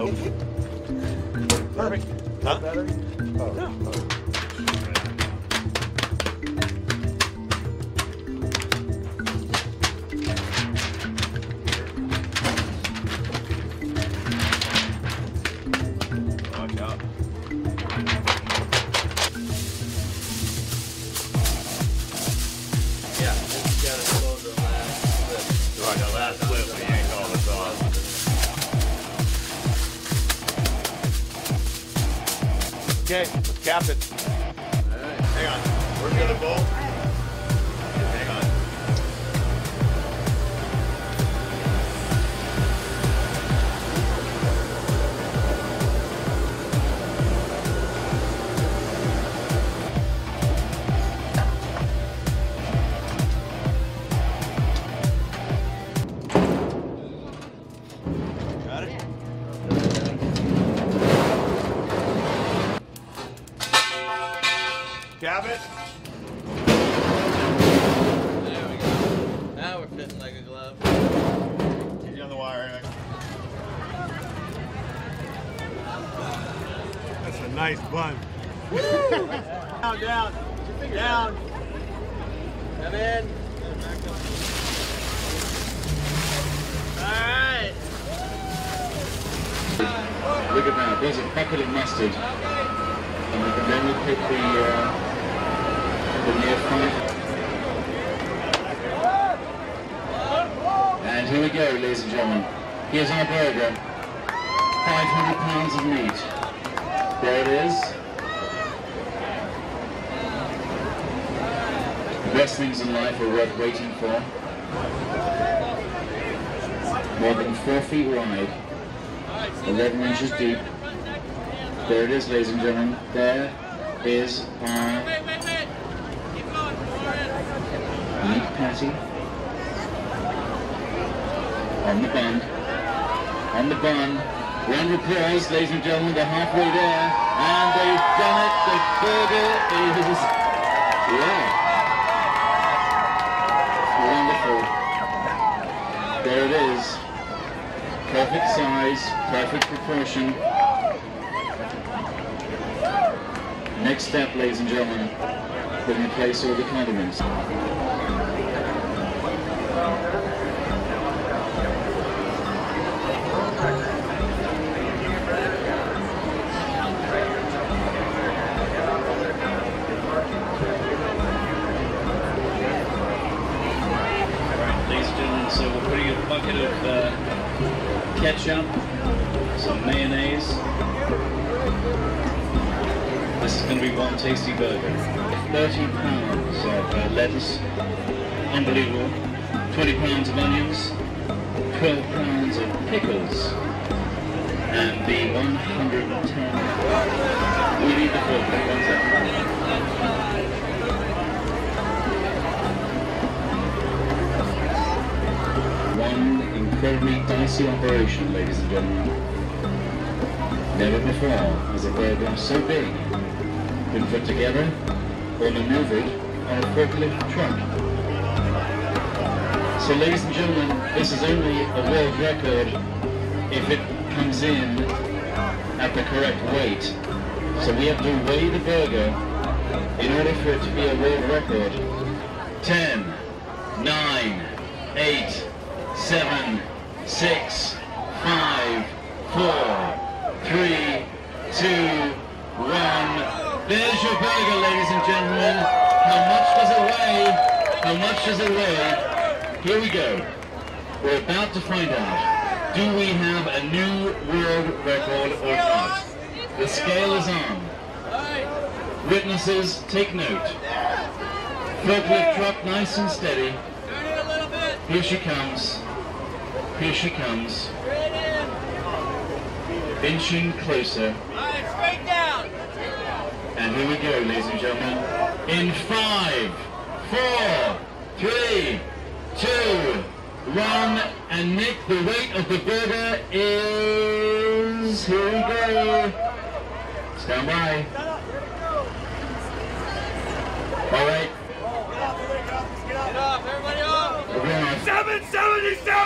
Perfect. Huh? No. Yeah, gotta close the last. Last. Okay, let's cap it. Hang on. Where's the other Cap it. There we go. Now we're fitting like a glove. Keep you on the wire. Eric. That's a nice bun. Down, down, down. Come in. Alright. Look at that, there's a bucket of mustard. And we can then we pick the, uh, And here we go, ladies and gentlemen. Here's our burger. 500 pounds of meat. There it is. The best things in life are worth waiting for. More than four feet wide. 11 inches deep. There it is, ladies and gentlemen. There is our Wait, wait, wait. Keep going. More on the bun. On the bun. Round applause, ladies and gentlemen. They're halfway there. And they've done it. The burger is... Yeah. Wonderful. There it is. Perfect size, perfect proportion. Next step, ladies and gentlemen, putting in place all the condiments. Ladies and gentlemen, so we're putting a bucket of uh, ketchup, some mayonnaise. This is going to be one tasty burger. 30 pounds of uh, lettuce, unbelievable. 20 pounds of onions, 12 pounds of pickles, and the 110. We need the full incredibly dicey operation, ladies and gentlemen. Never before has a burger so big been put together or maneuvered on a forklift truck. So ladies and gentlemen, this is only a world record if it comes in at the correct weight. So we have to weigh the burger in order for it to be a world record. 10, 9, 8, 7, 6, 5, 4, 3, 2, 1. There's your burger, ladies and gentlemen. How much does it weigh? How much does it weigh? Here we go. We're about to find out. Do we have a new world record or not? The scale is on. Witnesses, take note. Forklift truck nice and steady. Here she comes. Here she comes. Straight in. Inching closer. Alright, straight down. And here we go, ladies and gentlemen. In five, four, three, two, one, and Nick, the weight of the burger is. Here we go. Stand by. All right. Get off, everybody off. We're on. 777!